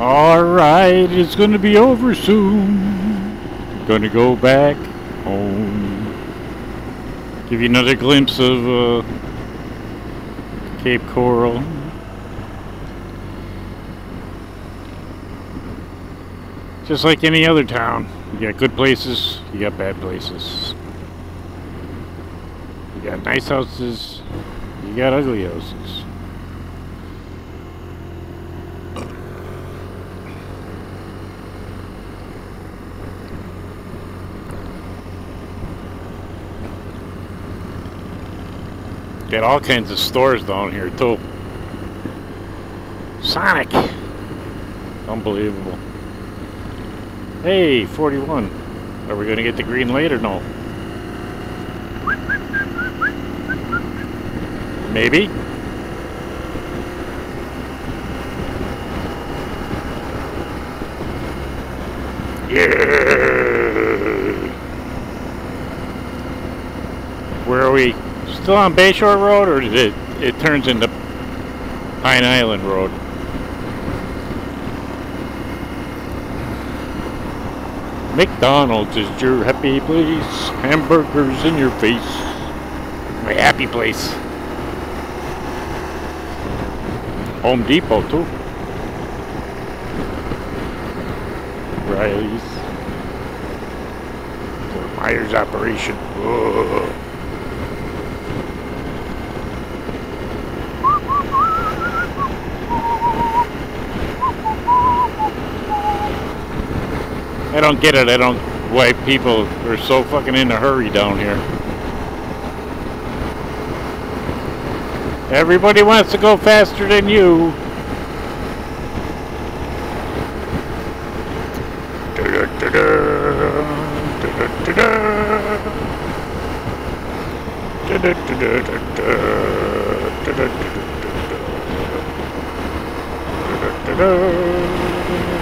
Alright, it's gonna be over soon. Gonna go back home. Give you another glimpse of uh, Cape Coral. Just like any other town. You got good places, you got bad places. You got nice houses, you got ugly houses. Got all kinds of stores down here too. Sonic! Unbelievable. Hey, 41. Are we gonna get the green light or no? Maybe? Yeah! Where are we? Still on Bayshore Road or it, it turns into Pine Island Road? McDonald's is your happy place. Hamburgers in your face. My happy place. Home Depot too. Riley's. Myers operation. Ugh. I don't get it. I don't why people are so fucking in a hurry down here. Everybody wants to go faster than you.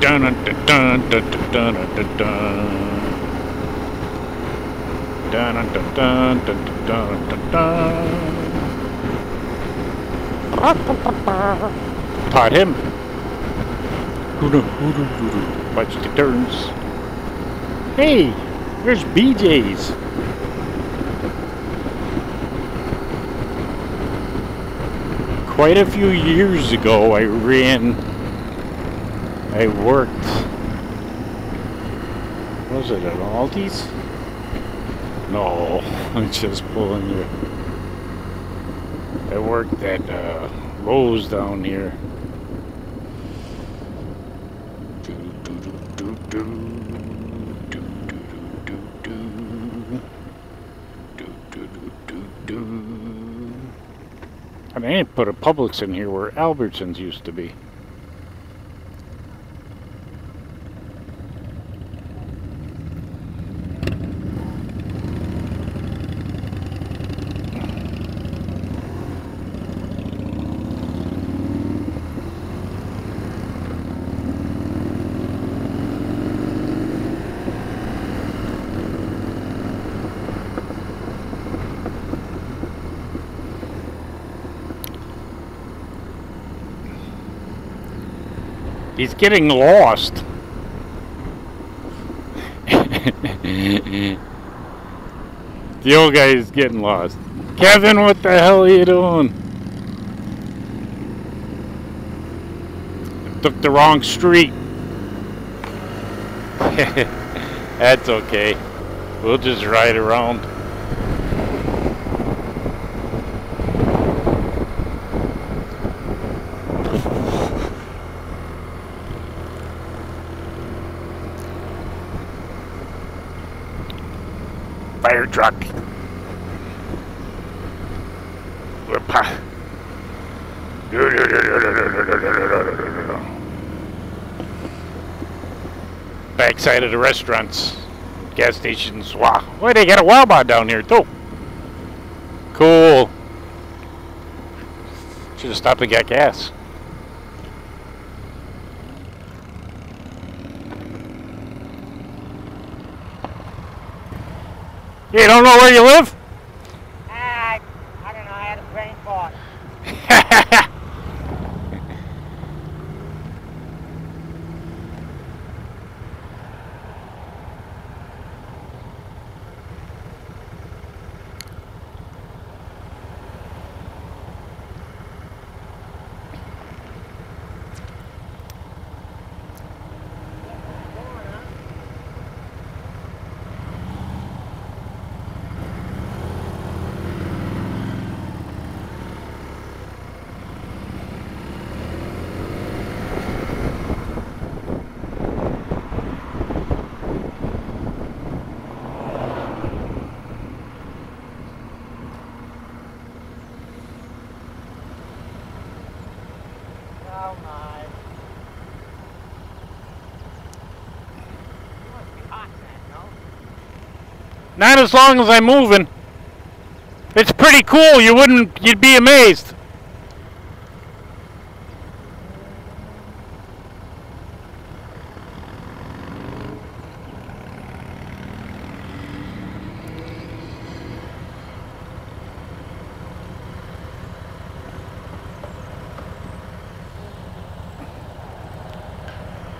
dun. Dun, dun, dun, dun, dun, dun, dun, dun, dun. Dun, dun. Taught him. Watch the turns. Hey, there's BJ's. Quite a few years ago, I ran, I worked, was it at Aldi's? No, I'm just pulling you. I worked at uh, Lowe's down here. I didn't put a Publix in here where Albertsons used to be. He's getting lost. the old guy is getting lost. Kevin, what the hell are you doing? Took the wrong street. That's okay. We'll just ride around. Fire truck. Backside of the restaurants, gas stations. Wow. Why they got a Wawa down here too? Cool. Should have stopped and got gas. You don't know where you live? I, I don't know, I had a brain fart. Oh my. You must be hot, man, no? Not as long as I'm moving. It's pretty cool. You wouldn't. You'd be amazed.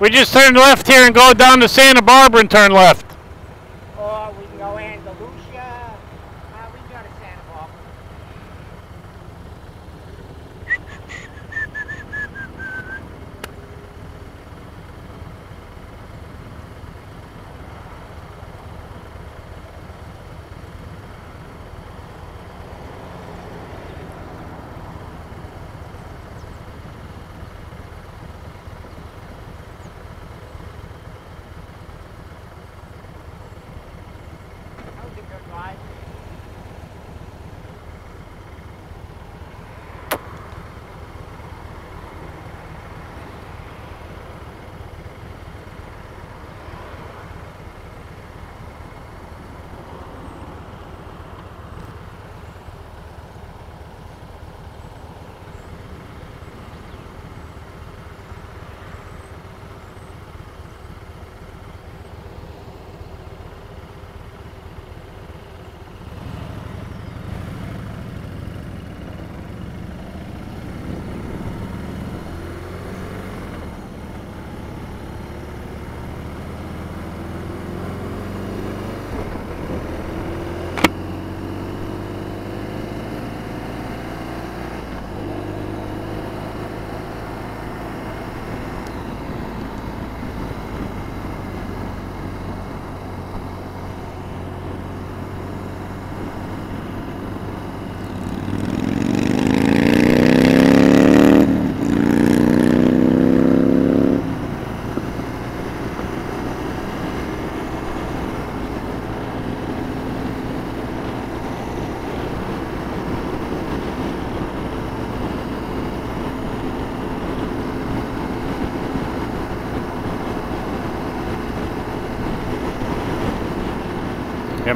We just turn left here and go down to Santa Barbara and turn left. Or we can go Andalusia. Uh, we can go to Santa Barbara. That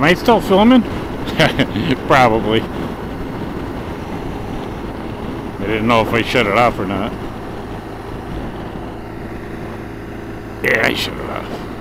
Am I still filming? Probably. I didn't know if I shut it off or not. Yeah, I shut it off.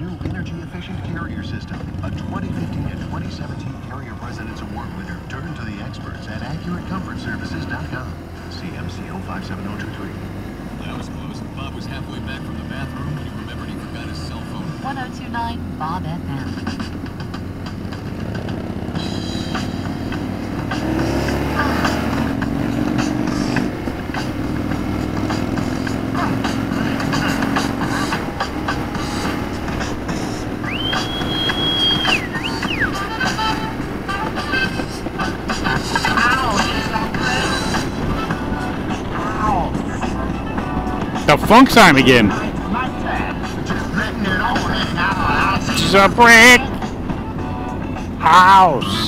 new energy-efficient carrier system. A 2015 and 2017 Carrier President's Award winner. Turn to the experts at AccurateComfortServices.com. CMCO 57023. That was close. Bob was halfway back from the bathroom when he remembered he forgot his cell phone. 1029 Bob FM. the funk time again. It's a brick house.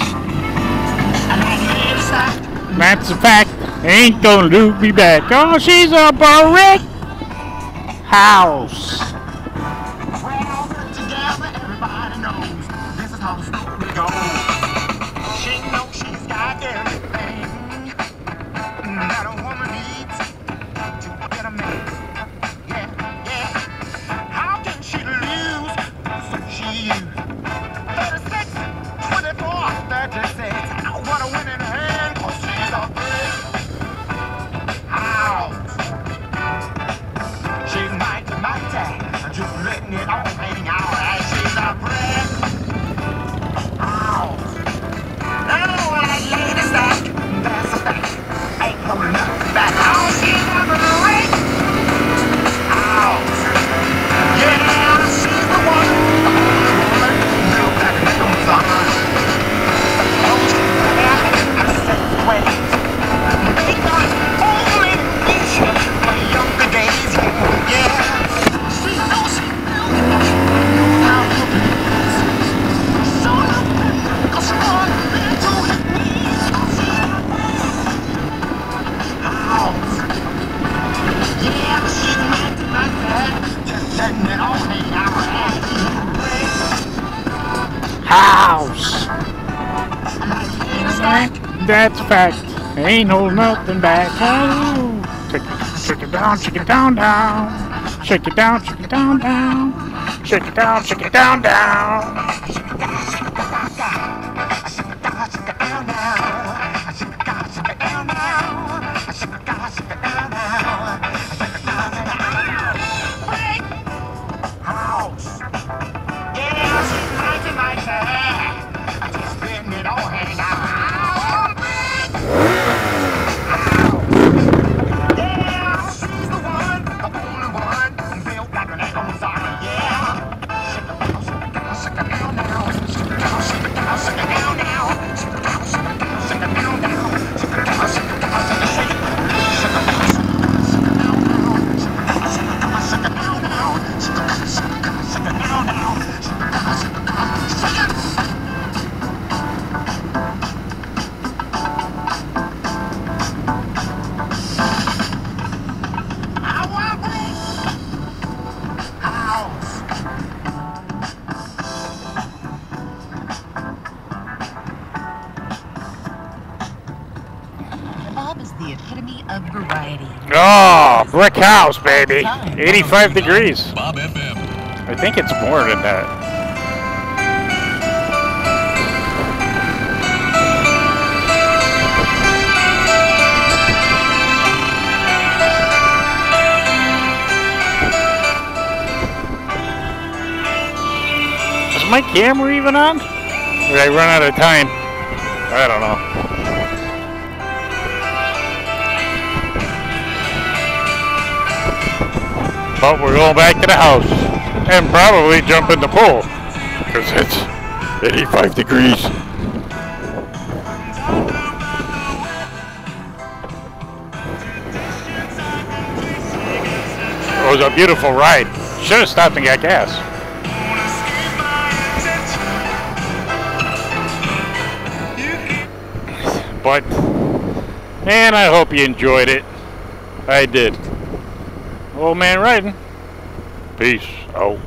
That's a fact. Ain't gonna loop me back. Oh, she's a brick house. house. That's fact. Ain't hold nothing back. Oh, shake it, shake it down, shake it down, down. Shake it down, shake it down, down. Shake it down, shake it down, down. cows, baby. 85 degrees. Bob I think it's more than that. Is my camera even on? Did I run out of time? I don't know. But we're going back to the house and probably jump in the pool because it's 85 degrees. It was a beautiful ride. Should have stopped and got gas. But, and I hope you enjoyed it. I did. Old man riding. Peace out.